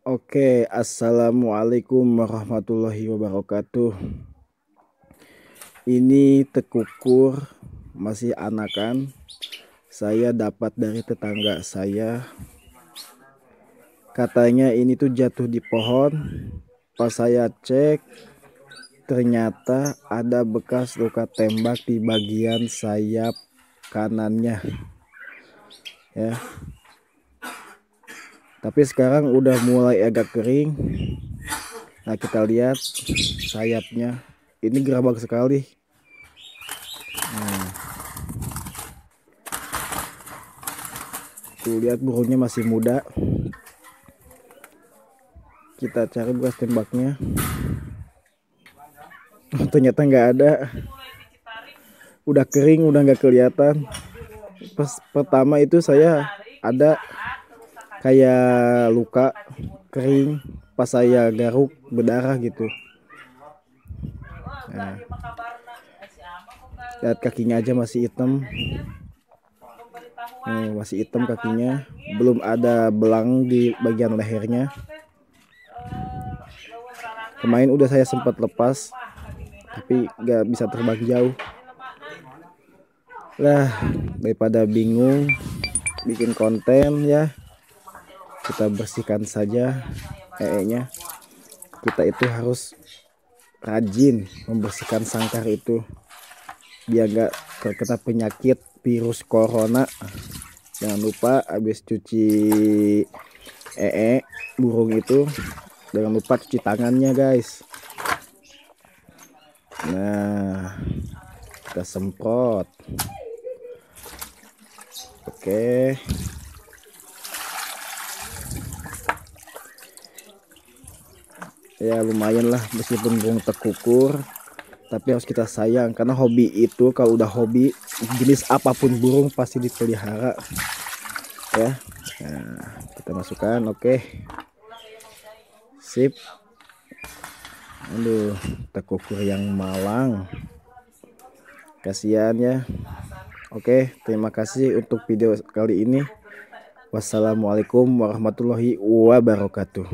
Oke, assalamualaikum warahmatullahi wabarakatuh. Ini tekukur masih anakan. Saya dapat dari tetangga saya. Katanya ini tuh jatuh di pohon. Pas saya cek, ternyata ada bekas luka tembak di bagian sayap kanannya. Ya, tapi sekarang udah mulai agak kering. Nah kita lihat sayapnya. Ini gerabak sekali. Nah. lihat burungnya masih muda. Kita cari bekas tembaknya. Ternyata nggak ada. Udah kering udah nggak kelihatan. Pas pertama itu saya ada kayak luka kering pas saya garuk berdarah gitu. Nah, lihat kakinya aja masih hitam. Nih masih hitam kakinya. Belum ada belang di bagian lehernya. Kemarin udah saya sempat lepas tapi nggak bisa terbang jauh. Lah daripada bingung bikin konten ya kita bersihkan saja ee-nya kita itu harus rajin membersihkan sangkar itu biar gak terkena penyakit virus corona. Jangan lupa habis cuci ee burung itu jangan lupa cuci tangannya guys. Nah kita semprot. Oke ya lumayan lah meskipun burung tekukur tapi harus kita sayang karena hobi itu kalau udah hobi jenis apa pun burung pasti dipelihara. Ya nah, kita masukkan oke. Okay. sip. Aduh tekukur yang malang. Kasihan ya. Oke terima kasih untuk video kali ini. Wassalamualaikum warahmatullahi wabarakatuh